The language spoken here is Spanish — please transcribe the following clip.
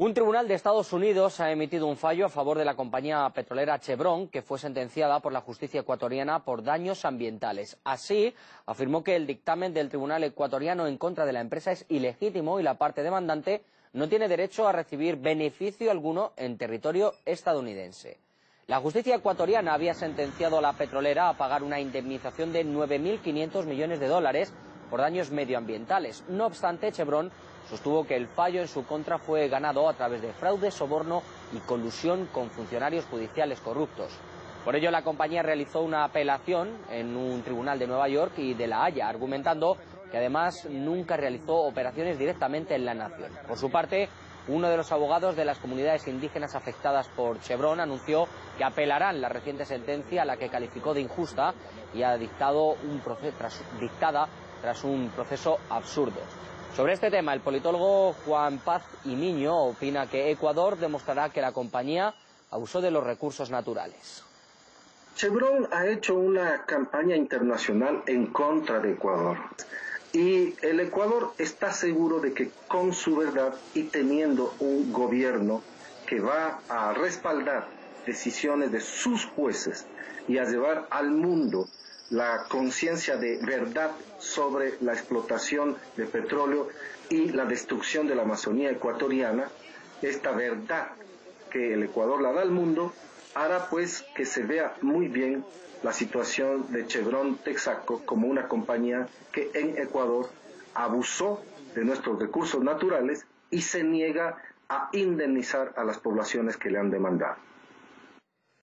Un tribunal de Estados Unidos ha emitido un fallo a favor de la compañía petrolera Chevron, que fue sentenciada por la justicia ecuatoriana por daños ambientales. Así, afirmó que el dictamen del tribunal ecuatoriano en contra de la empresa es ilegítimo y la parte demandante no tiene derecho a recibir beneficio alguno en territorio estadounidense. La justicia ecuatoriana había sentenciado a la petrolera a pagar una indemnización de 9.500 millones de dólares por daños medioambientales. No obstante, Chevron sostuvo que el fallo en su contra fue ganado a través de fraude, soborno y colusión con funcionarios judiciales corruptos. Por ello, la compañía realizó una apelación en un tribunal de Nueva York y de La Haya, argumentando que además nunca realizó operaciones directamente en la nación. Por su parte, uno de los abogados de las comunidades indígenas afectadas por Chevron anunció que apelarán la reciente sentencia a la que calificó de injusta y ha dictado un proceso, dictada tras un proceso absurdo. Sobre este tema, el politólogo Juan Paz y Niño opina que Ecuador demostrará que la compañía abusó de los recursos naturales. Chevron ha hecho una campaña internacional en contra de Ecuador. Y el Ecuador está seguro de que con su verdad y teniendo un gobierno que va a respaldar decisiones de sus jueces y a llevar al mundo la conciencia de verdad sobre la explotación de petróleo y la destrucción de la Amazonía ecuatoriana, esta verdad que el Ecuador la da al mundo, hará pues que se vea muy bien la situación de Chevron Texaco como una compañía que en Ecuador abusó de nuestros recursos naturales y se niega a indemnizar a las poblaciones que le han demandado.